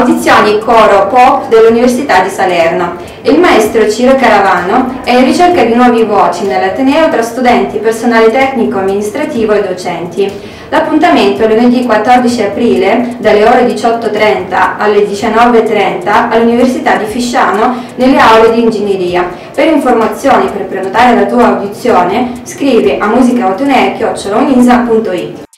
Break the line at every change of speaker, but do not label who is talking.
audizioni coro pop dell'Università di Salerno. Il maestro Ciro Caravano è in ricerca di nuove voci nell'Ateneo tra studenti, personale tecnico, amministrativo e docenti. L'appuntamento è lunedì 14 aprile dalle ore 18.30 alle 19.30 all'Università di Fisciano nelle aule di ingegneria. Per informazioni per prenotare la tua audizione scrivi a musicautonea.it